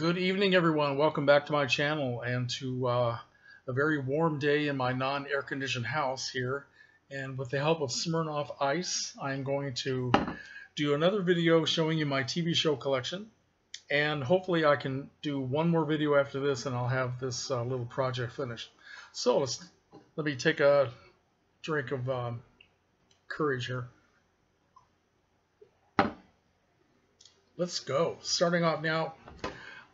Good evening, everyone. Welcome back to my channel and to uh, a very warm day in my non-air conditioned house here. And with the help of Smirnoff Ice, I'm going to do another video showing you my TV show collection. And hopefully I can do one more video after this and I'll have this uh, little project finished. So let's, let me take a drink of um, courage here. Let's go. Starting off now,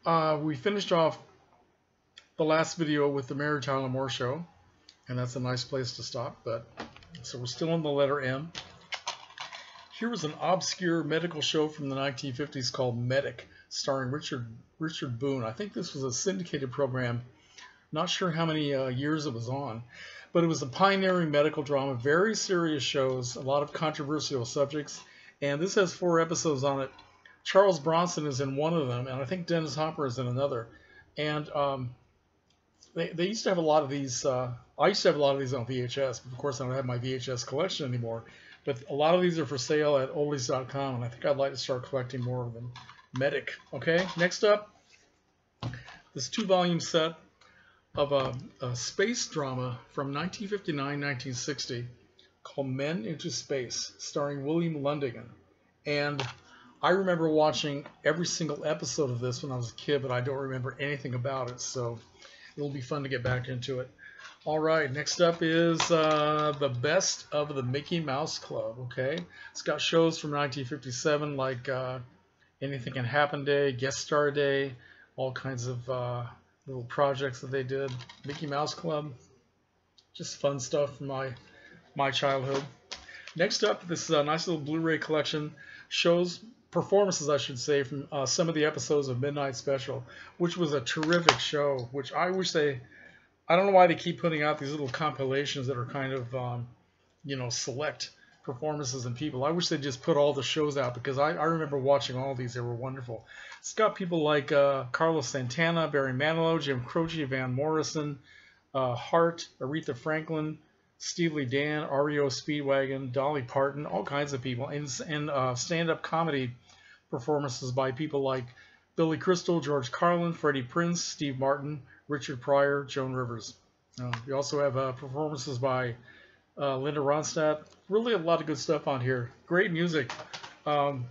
uh, we finished off the last video with the Mary Tyler Moore Show, and that's a nice place to stop. But so we're still on the letter M. Here was an obscure medical show from the 1950s called Medic, starring Richard Richard Boone. I think this was a syndicated program. Not sure how many uh, years it was on, but it was a pioneering medical drama. Very serious shows, a lot of controversial subjects, and this has four episodes on it. Charles Bronson is in one of them, and I think Dennis Hopper is in another. And um, they, they used to have a lot of these. Uh, I used to have a lot of these on VHS, but of course I don't have my VHS collection anymore. But a lot of these are for sale at oldies.com, and I think I'd like to start collecting more of them. Medic. Okay, next up, this two-volume set of a, a space drama from 1959-1960 called Men into Space, starring William Lundigan. And I remember watching every single episode of this when I was a kid, but I don't remember anything about it, so it'll be fun to get back into it. All right, next up is uh, the best of the Mickey Mouse Club. Okay, it's got shows from 1957 like uh, Anything Can Happen Day, Guest Star Day, all kinds of uh, little projects that they did. Mickey Mouse Club, just fun stuff from my my childhood. Next up, this is a nice little Blu-ray collection. Shows performances, I should say, from uh, some of the episodes of Midnight Special, which was a terrific show. Which I wish they, I don't know why they keep putting out these little compilations that are kind of, um, you know, select performances and people. I wish they just put all the shows out because I, I remember watching all these. They were wonderful. It's got people like uh, Carlos Santana, Barry Manilow, Jim Croce, Van Morrison, uh, Heart, Aretha Franklin, Steely Dan, REO Speedwagon, Dolly Parton, all kinds of people, and, and uh, stand-up comedy performances by people like Billy Crystal, George Carlin, Freddie Prinze, Steve Martin, Richard Pryor, Joan Rivers. Uh, we also have uh, performances by uh, Linda Ronstadt. Really a lot of good stuff on here. Great music. Um,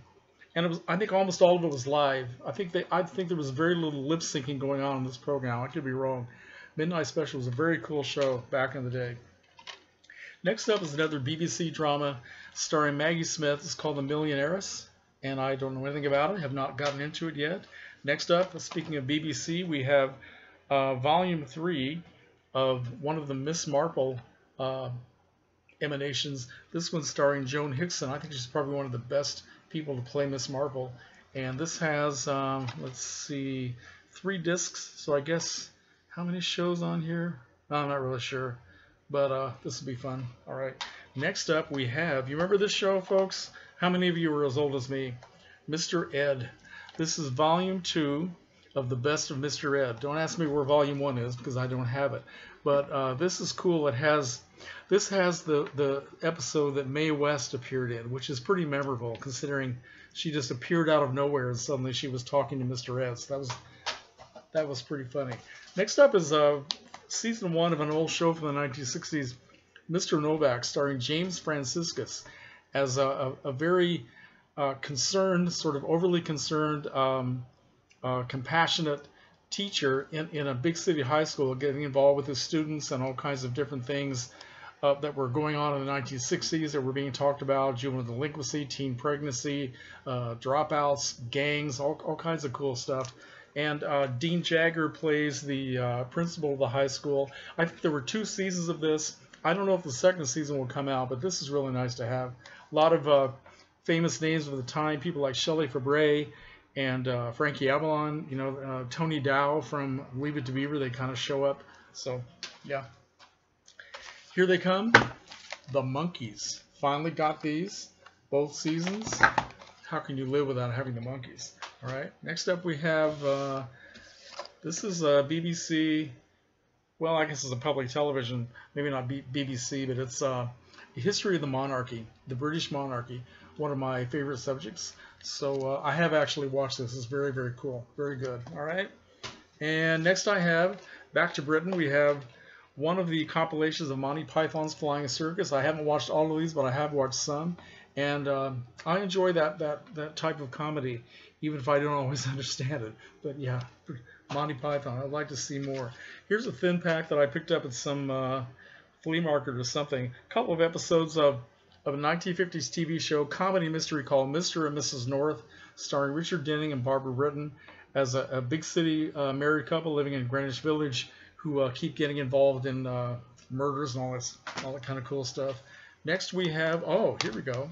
and it was, I think almost all of it was live. I think they, I think there was very little lip syncing going on in this program. I could be wrong. Midnight Special was a very cool show back in the day. Next up is another BBC drama starring Maggie Smith. It's called The Millionaires and I don't know anything about it, have not gotten into it yet. Next up, speaking of BBC, we have uh, Volume 3 of one of the Miss Marple uh, emanations. This one's starring Joan Hickson. I think she's probably one of the best people to play Miss Marple. And this has, um, let's see, three discs. So I guess, how many shows on here? I'm not really sure. But uh, this will be fun. All right. Next up, we have, you remember this show, folks? How many of you are as old as me? Mr. Ed. This is volume two of the best of Mr. Ed. Don't ask me where volume one is because I don't have it. But uh, this is cool. It has this has the the episode that Mae West appeared in, which is pretty memorable considering she just appeared out of nowhere and suddenly she was talking to Mr. Ed. So that was that was pretty funny. Next up is uh, season one of an old show from the 1960s, Mr. Novak, starring James Franciscus as a, a, a very uh, concerned, sort of overly concerned, um, uh, compassionate teacher in, in a big city high school getting involved with his students and all kinds of different things uh, that were going on in the 1960s that were being talked about, juvenile delinquency, teen pregnancy, uh, dropouts, gangs, all, all kinds of cool stuff. And uh, Dean Jagger plays the uh, principal of the high school. I think there were two seasons of this. I don't know if the second season will come out, but this is really nice to have. A lot of uh, famous names of the time, people like Shelley Fabares and uh, Frankie Avalon, you know, uh, Tony Dow from Leave It to Beaver, they kind of show up. So, yeah. Here they come, the Monkees. Finally got these, both seasons. How can you live without having the Monkees? All right, next up we have, uh, this is a BBC, well, I guess it's a public television, maybe not B BBC, but it's uh, the history of the monarchy, the British monarchy, one of my favorite subjects. So uh, I have actually watched this. It's very, very cool. Very good. All right. And next I have, back to Britain, we have one of the compilations of Monty Python's Flying Circus. I haven't watched all of these, but I have watched some. And uh, I enjoy that, that, that type of comedy, even if I don't always understand it. But yeah, Monty Python, I'd like to see more. Here's a thin pack that I picked up at some uh, flea market or something. A couple of episodes of, of a 1950s TV show, comedy mystery called Mr. and Mrs. North, starring Richard Denning and Barbara Britton as a, a big city uh, married couple living in Greenwich Village who uh, keep getting involved in uh, murders and all this, all that kind of cool stuff. Next we have, oh, here we go,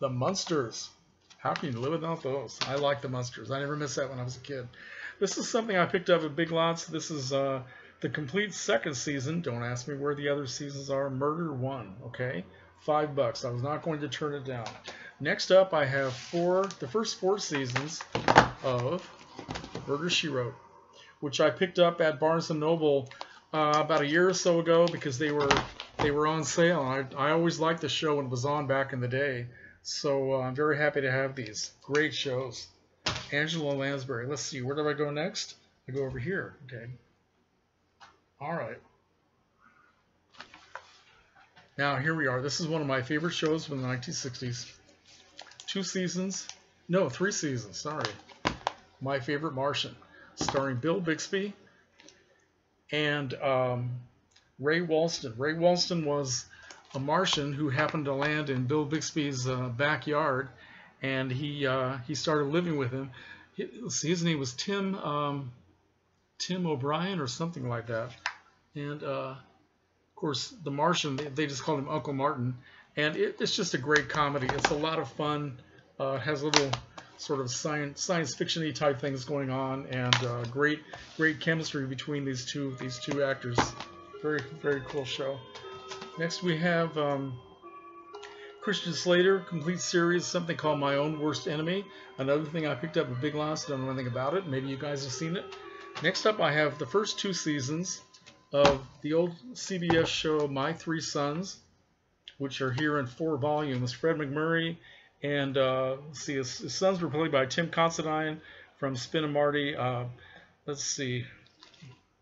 the Munsters. How can you live without those? I like the Munsters. I never missed that when I was a kid. This is something I picked up at Big Lots. This is uh, the complete second season. Don't ask me where the other seasons are. Murder 1, okay? Five bucks. I was not going to turn it down. Next up, I have four, the first four seasons of Murder, She Wrote which I picked up at Barnes & Noble uh, about a year or so ago because they were they were on sale. I, I always liked the show when it was on back in the day. So uh, I'm very happy to have these. Great shows. Angela Lansbury. Let's see, where do I go next? I go over here. Okay. All right. Now, here we are. This is one of my favorite shows from the 1960s. Two seasons. No, three seasons. Sorry. My favorite Martian starring Bill Bixby and um, Ray Walston. Ray Walston was a Martian who happened to land in Bill Bixby's uh, backyard, and he uh, he started living with him. See, his name was Tim um, Tim O'Brien or something like that, and uh, of course the Martian they, they, just called him Uncle Martin, and it, it's just a great comedy. It's a lot of fun. Uh, has little sort of science science fiction-y type things going on, and uh, great great chemistry between these two these two actors. Very very cool show. Next we have um, Christian Slater, complete series, something called My Own Worst Enemy. Another thing I picked up at Big Lots, don't know anything about it. Maybe you guys have seen it. Next up, I have the first two seasons of the old CBS show My Three Sons, which are here in four volumes. Fred MacMurray and uh, see, his, his, sons were played by Tim Considine from Spin and Marty. Uh, let's see,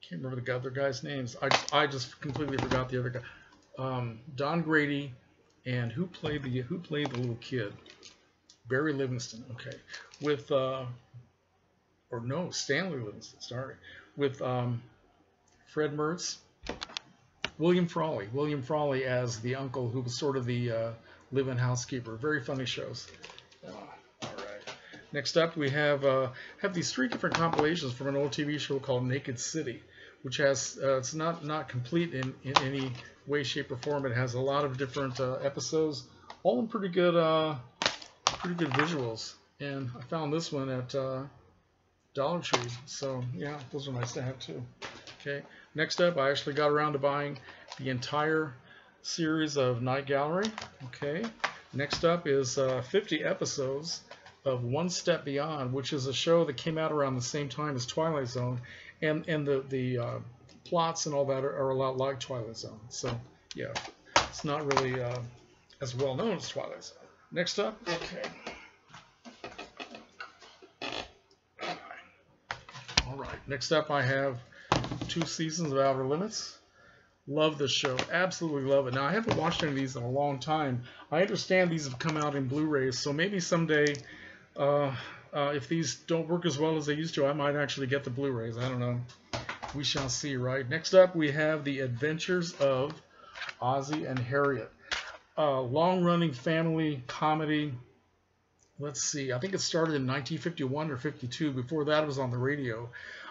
can't remember the other guys' names. I, I just completely forgot the other guy. Um, Don Grady, and who played the who played the little kid? Barry Livingston. Okay, with uh, or no, Stanley Livingston. Sorry, with um, Fred Mertz, William Frawley. William Frawley as the uncle who was sort of the uh, live-in housekeeper. Very funny shows. Uh. Next up, we have uh, have these three different compilations from an old TV show called Naked City, which has uh, it's not not complete in, in any way, shape, or form. It has a lot of different uh, episodes, all in pretty good uh, pretty good visuals. And I found this one at uh, Dollar Tree. So yeah, those are nice to have too. Okay. Next up, I actually got around to buying the entire series of Night Gallery. Okay. Next up is uh, 50 episodes of One Step Beyond, which is a show that came out around the same time as Twilight Zone, and and the the uh, plots and all that are, are, a lot like Twilight Zone. So yeah, it's not really uh, as well known as Twilight Zone. Next up, okay. All right. Next up, I have two seasons of Outer Limits. Love this show. Absolutely love it. Now, I haven't watched any of these in a long time. I understand these have come out in Blu-rays, so maybe someday, uh, uh, if these don't work as well as they used to, I might actually get the Blu-rays. I don't know. We shall see, right? Next up, we have The Adventures of Ozzie and Harriet. Uh, long-running family comedy. Let's see. I think it started in 1951 or 52. Before that, it was on the radio.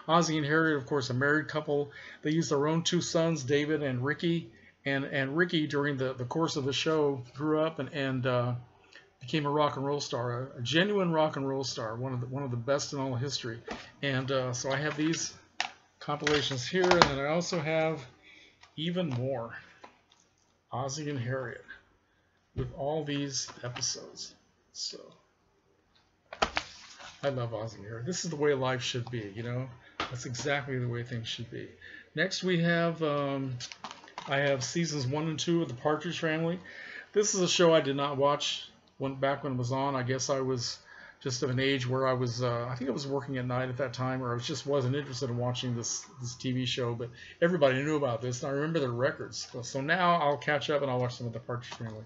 Ozzie and Harriet, of course, a married couple. They used their own two sons, David and Ricky. And, and Ricky, during the, the course of the show, grew up and, and uh, became a rock and roll star, a, a, genuine rock and roll star, one of the, one of the best in all history. And uh, so I have these compilations here, and then I also have even more Ozzie and Harriet with all these episodes. So I love Ozzie and Harriet. This is the way life should be, you know. That's exactly the way things should be. Next we have, um, I have seasons one and two of The Partridge Family. This is a show I did not watch when back when it was on. I guess I was just of an age where I was, uh, I think I was working at night at that time, or I was just wasn't interested in watching this this TV show. But everybody knew about this, and I remember the records. So, so now I'll catch up and I'll watch some of the Partridge Family.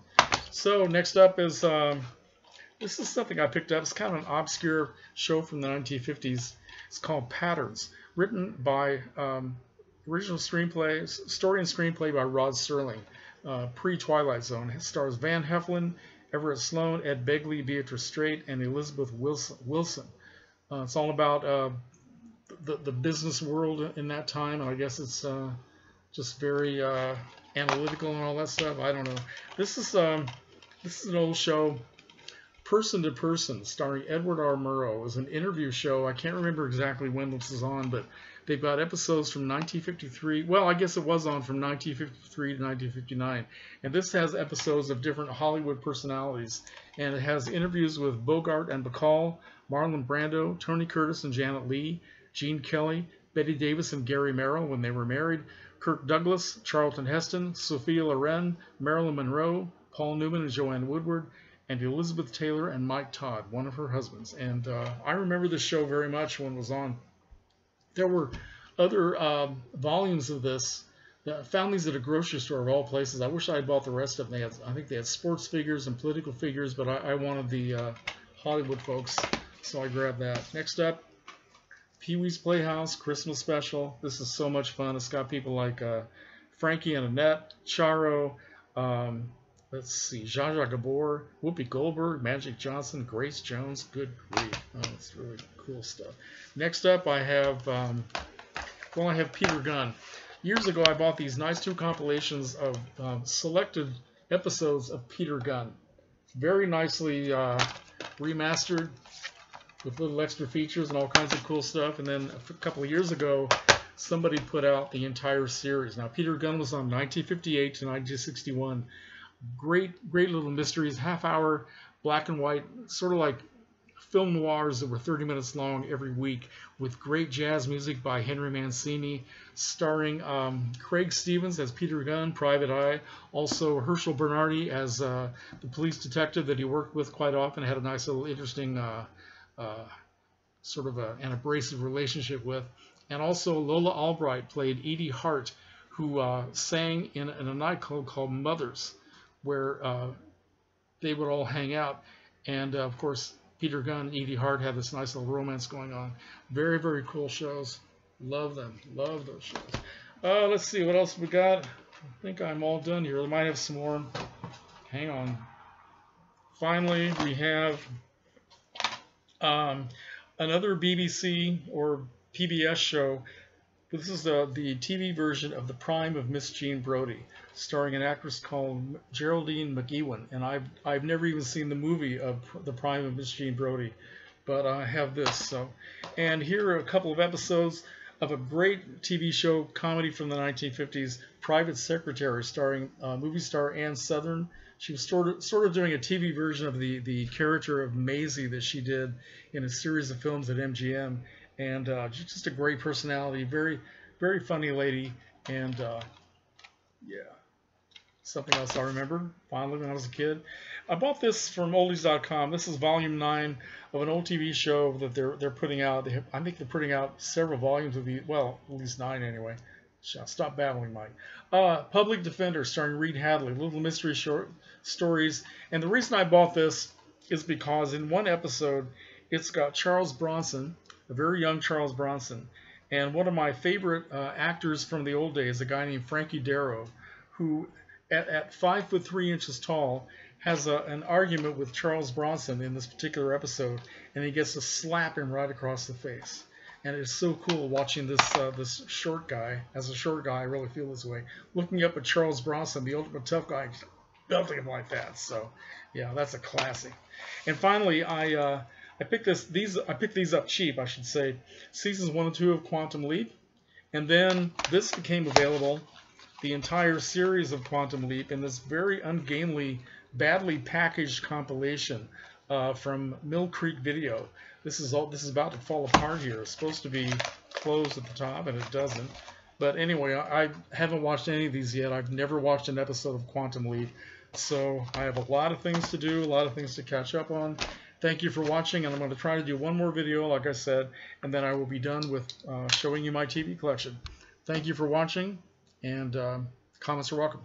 So next up is um, this is something I picked up. It's kind of an obscure show from the 1950s. It's called Patterns, written by um, original screenplay, story and screenplay by Rod Serling. Uh, Pre-Twilight Zone. It stars Van Heflin, Everett Sloane, Ed Begley, Beatrice Straight, and Elizabeth Wilson. Uh, it's all about uh, the, the business world in that time, and I guess it's uh, just very uh, analytical and all that stuff. I don't know. This is um, this is an old show, Person to Person, starring Edward R. Murrow. It was an interview show. I can't remember exactly when this was on, but they've got episodes from 1953. Well, I guess it was on from 1953 to 1959. And this has episodes of different Hollywood personalities. And it has interviews with Bogart and Bacall, Marlon Brando, Tony Curtis and Janet Leigh, Gene Kelly, Bette Davis and Gary Merrill when they were married, Kirk Douglas, Charlton Heston, Sophia Loren, Marilyn Monroe, Paul Newman and Joanne Woodward, and Elizabeth Taylor and Mike Todd, one of her husbands. And uh, I remember this show very much when it was on. There were other um, volumes of this. I found these at a grocery store of all places. I wish I had bought the rest of them. Had, I think they had sports figures and political figures, but I, I wanted the uh, Hollywood folks, so I grabbed that. Next up, Pee-wee's Playhouse Christmas Special. This is so much fun. It's got people like uh, Frankie and Annette, Charo, um, let's see, Zsa Zsa Gabor, Whoopi Goldberg, Magic Johnson, Grace Jones. Good grief. Oh, it's really cool stuff. Next up, I have, um, well, I have Peter Gunn. Years ago, I bought these nice two compilations of um, selected episodes of Peter Gunn. Very nicely uh, remastered with little extra features and all kinds of cool stuff. And then a couple of years ago, somebody put out the entire series. Now, Peter Gunn was on 1958 to 1961. Great, great little mysteries, half hour, black and white, sort of like film noirs that were 30 minutes long every week with great jazz music by Henry Mancini, starring um, Craig Stevens as Peter Gunn, Private Eye, also Herschel Bernardi as uh, the police detective that he worked with quite often, had a nice little interesting uh, uh, sort of a, an abrasive relationship with. And also Lola Albright played Edie Hart, who uh, sang in, in, a nightclub called Mothers, where uh, they would all hang out. And uh, of course, Peter Gunn and Edie Hart had this nice little romance going on. Very, very cool shows. Love them. Love those shows. Uh, let's see what else we got. I think I'm all done here. I might have some more. Hang on. Finally, we have um, another BBC or PBS show. This is the, the TV version of The Prime of Miss Jean Brodie, starring an actress called Geraldine McEwan. And I've, I've never even seen the movie of The Prime of Miss Jean Brodie, but I have this. So, And here are a couple of episodes of a great TV show comedy from the 1950s, Private Secretary, starring uh, movie star Ann Sothern. she was sort of sort of doing a TV version of the the character of Maisie that she did in a series of films at MGM, and uh, just a great personality, very very funny lady, and uh, yeah. Something else I remember finally when I was a kid. I bought this from oldies.com. This is volume nine of an old TV show that they're they're putting out. They have, I think they're putting out several volumes of the well, at least nine anyway. Stop babbling, Mike. Uh, Public Defender, starring Reed Hadley, little mystery short stories. And the reason I bought this is because in one episode, it's got Charles Bronson, a very young Charles Bronson, and one of my favorite uh, actors from the old days, a guy named Frankie Darro, who at, at five foot three inches tall has a, an argument with Charles Bronson in this particular episode, and he gets to slap him right across the face and it's so cool watching this uh, this short guy. As a short guy, I really feel this way. Looking up at Charles Bronson, the ultimate tough guy, belting him like that. So, yeah, that's a classic. And finally, I uh, I picked this these I picked these up cheap, I should say. Seasons one and two of Quantum Leap, and then this became available. The entire series of Quantum Leap in this very ungainly, badly packaged compilation uh, from Mill Creek Video. This is all. This is about to fall apart here. It's supposed to be closed at the top, and it doesn't. But anyway, I, I haven't watched any of these yet. I've never watched an episode of Quantum Leap. So I have a lot of things to do, a lot of things to catch up on. Thank you for watching, and I'm going to try to do one more video, like I said, and then I will be done with uh, showing you my TV collection. Thank you for watching, and um, comments are welcome.